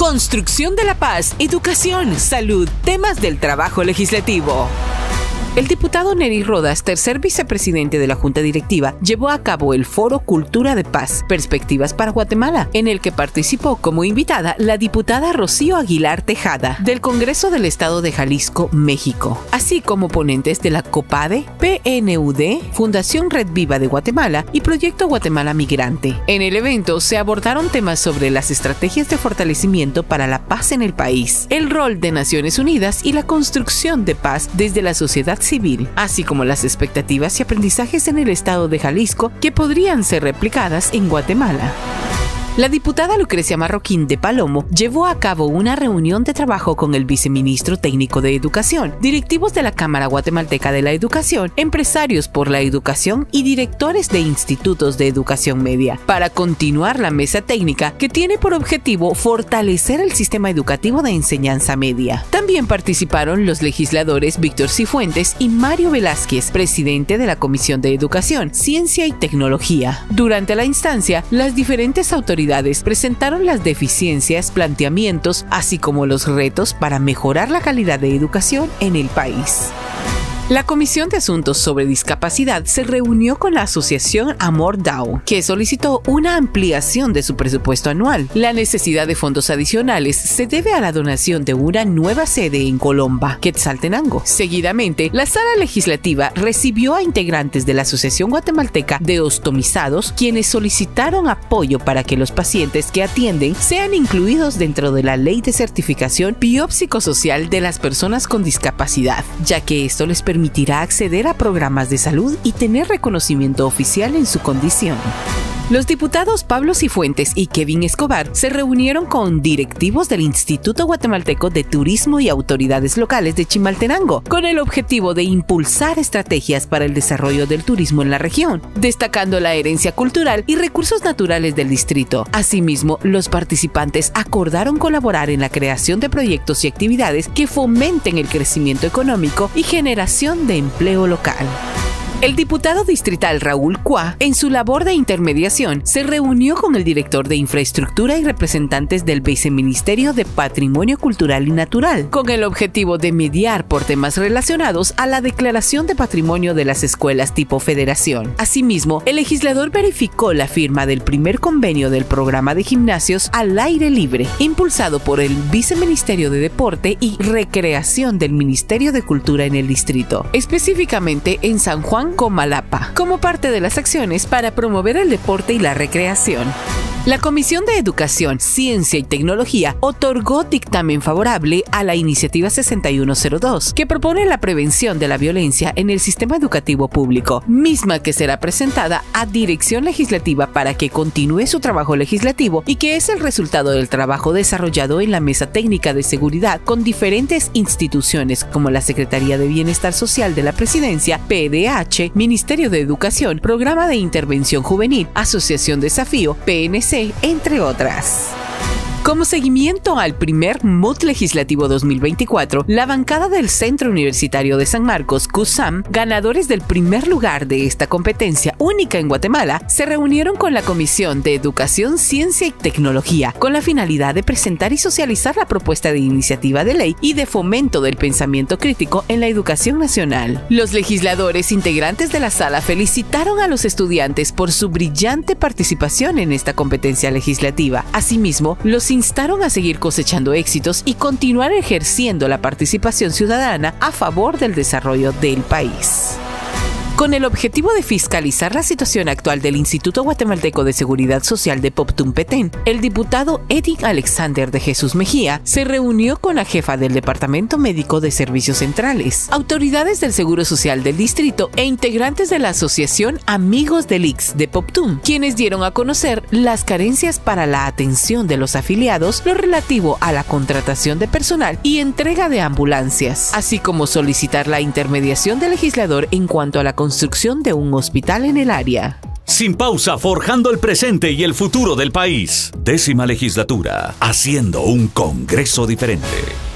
Construcción de la paz, educación, salud, temas del trabajo legislativo. El diputado Neri Rodas, tercer vicepresidente de la Junta Directiva, llevó a cabo el Foro Cultura de Paz, Perspectivas para Guatemala, en el que participó como invitada la diputada Rocío Aguilar Tejada, del Congreso del Estado de Jalisco, México, así como ponentes de la COPADE, PNUD, Fundación Red Viva de Guatemala y Proyecto Guatemala Migrante. En el evento se abordaron temas sobre las estrategias de fortalecimiento para la paz en el país, el rol de Naciones Unidas y la construcción de paz desde la sociedad civil, así como las expectativas y aprendizajes en el estado de Jalisco que podrían ser replicadas en Guatemala. La diputada Lucrecia Marroquín de Palomo llevó a cabo una reunión de trabajo con el viceministro técnico de Educación, directivos de la Cámara Guatemalteca de la Educación, empresarios por la educación y directores de institutos de educación media, para continuar la mesa técnica que tiene por objetivo fortalecer el sistema educativo de enseñanza media. También participaron los legisladores Víctor Cifuentes y Mario Velázquez, presidente de la Comisión de Educación, Ciencia y Tecnología. Durante la instancia, las diferentes autoridades presentaron las deficiencias, planteamientos, así como los retos para mejorar la calidad de educación en el país. La Comisión de Asuntos sobre Discapacidad se reunió con la Asociación Amor DAO, que solicitó una ampliación de su presupuesto anual. La necesidad de fondos adicionales se debe a la donación de una nueva sede en Colomba, Quetzaltenango. Seguidamente, la sala legislativa recibió a integrantes de la Asociación Guatemalteca de Ostomizados, quienes solicitaron apoyo para que los pacientes que atienden sean incluidos dentro de la ley de certificación biopsicosocial de las personas con discapacidad, ya que esto les permite permitirá acceder a programas de salud y tener reconocimiento oficial en su condición. Los diputados Pablo Cifuentes y Kevin Escobar se reunieron con directivos del Instituto Guatemalteco de Turismo y autoridades locales de Chimaltenango, con el objetivo de impulsar estrategias para el desarrollo del turismo en la región, destacando la herencia cultural y recursos naturales del distrito. Asimismo, los participantes acordaron colaborar en la creación de proyectos y actividades que fomenten el crecimiento económico y generación de empleo local. El diputado distrital Raúl Cuá, en su labor de intermediación, se reunió con el director de infraestructura y representantes del Viceministerio de Patrimonio Cultural y Natural, con el objetivo de mediar por temas relacionados a la declaración de patrimonio de las escuelas tipo federación. Asimismo, el legislador verificó la firma del primer convenio del programa de gimnasios al aire libre, impulsado por el Viceministerio de Deporte y Recreación del Ministerio de Cultura en el distrito, específicamente en San Juan Comalapa, como parte de las acciones para promover el deporte y la recreación. La Comisión de Educación, Ciencia y Tecnología otorgó dictamen favorable a la iniciativa 6102, que propone la prevención de la violencia en el sistema educativo público, misma que será presentada a Dirección Legislativa para que continúe su trabajo legislativo y que es el resultado del trabajo desarrollado en la Mesa Técnica de Seguridad con diferentes instituciones como la Secretaría de Bienestar Social de la Presidencia, PDH, Ministerio de Educación, Programa de Intervención Juvenil, Asociación Desafío, PNC, entre otras. Como seguimiento al primer MUT legislativo 2024, la bancada del Centro Universitario de San Marcos, CUSAM, ganadores del primer lugar de esta competencia única en Guatemala, se reunieron con la Comisión de Educación, Ciencia y Tecnología con la finalidad de presentar y socializar la propuesta de iniciativa de ley y de fomento del pensamiento crítico en la educación nacional. Los legisladores integrantes de la sala felicitaron a los estudiantes por su brillante participación en esta competencia legislativa. Asimismo, los instaron a seguir cosechando éxitos y continuar ejerciendo la participación ciudadana a favor del desarrollo del país. Con el objetivo de fiscalizar la situación actual del Instituto Guatemalteco de Seguridad Social de Poptumpetén, el diputado Edith Alexander de Jesús Mejía se reunió con la jefa del Departamento Médico de Servicios Centrales, autoridades del Seguro Social del distrito e integrantes de la Asociación Amigos del IX de Poptum, quienes dieron a conocer las carencias para la atención de los afiliados, lo relativo a la contratación de personal y entrega de ambulancias, así como solicitar la intermediación del legislador en cuanto a la construcción de un hospital en el área. Sin pausa, forjando el presente y el futuro del país. Décima legislatura, haciendo un Congreso diferente.